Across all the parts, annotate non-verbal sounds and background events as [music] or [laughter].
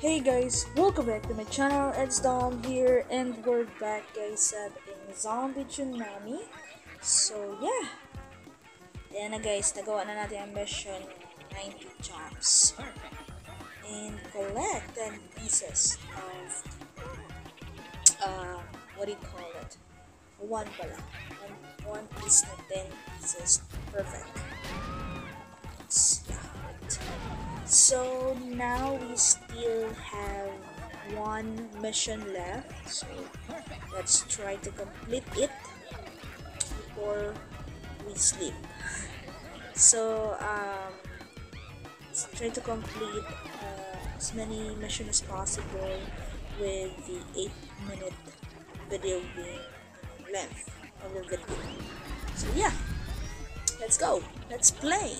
Hey guys, welcome back to my channel. It's Dom here, and we're back, guys, at a zombie tsunami. So yeah, yan na guys, nagawa na natin ang mission 90 jumps and collect 10 pieces of uh, what do you call it? One pala. One, one piece na 10 pieces. Perfect. So now we still have one mission left. So let's try to complete it before we sleep. [laughs] So um, let's try to complete uh, as many missions as possible with the 8 minute video game length of the video. So yeah, let's go. Let's play.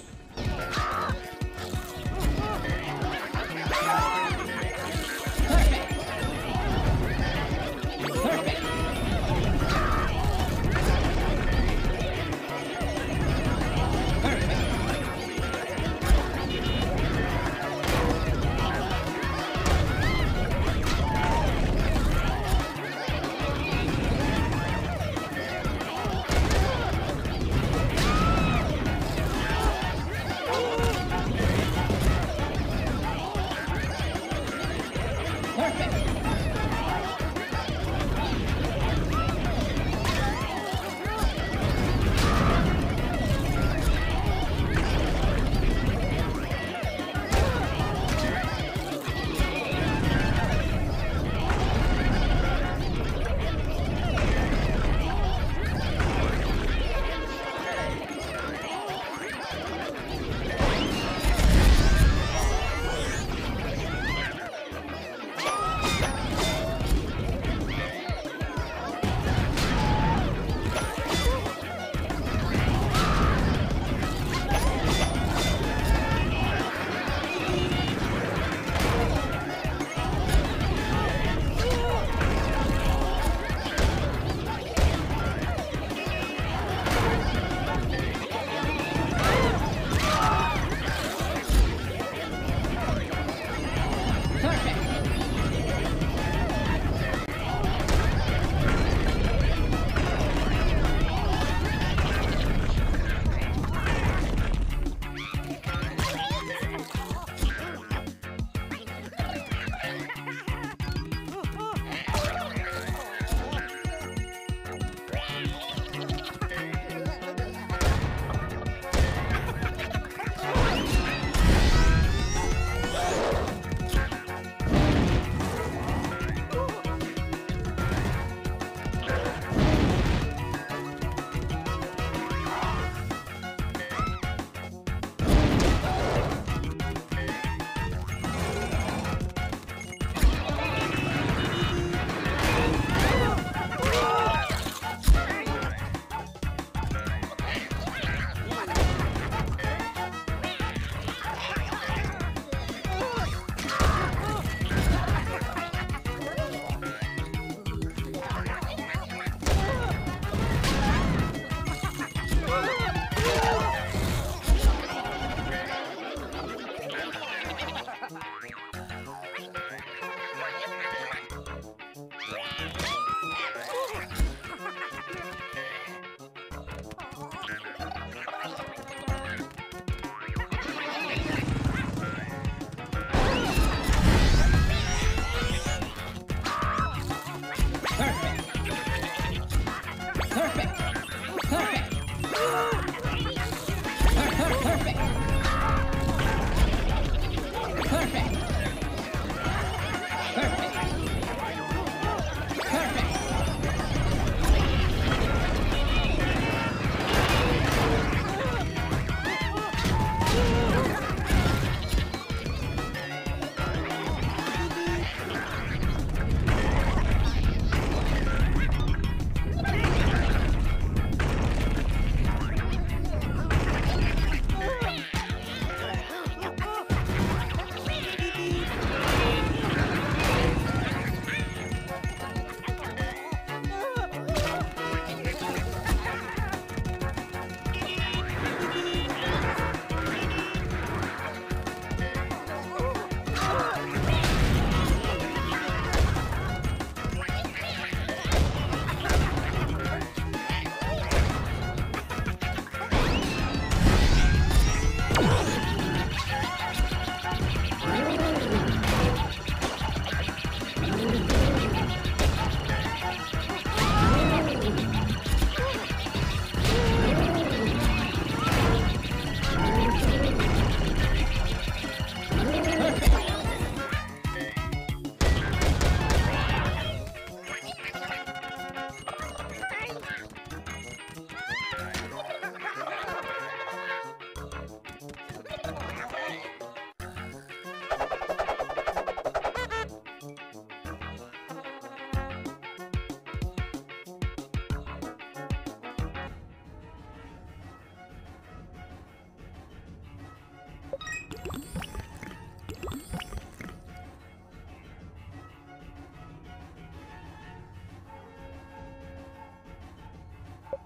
Perfect.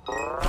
Brrr.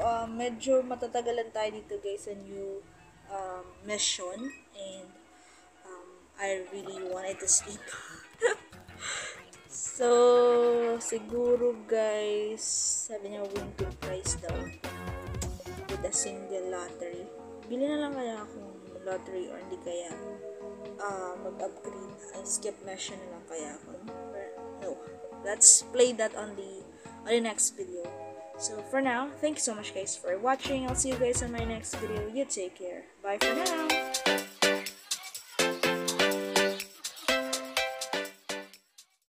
Uh, medyo matatagalan tayo dito guys sa new um, mission and um, I really wanted to sleep. [laughs] so, siguro guys, sabi niya win good price daw with a single lottery. Bili na lang kaya akong lottery or hindi kaya uh, mag-upgrade. I skip mission na lang kaya ako. No, let's play that on the on the next video. So for now, thank you so much guys for watching. I'll see you guys in my next video. You take care. Bye for now.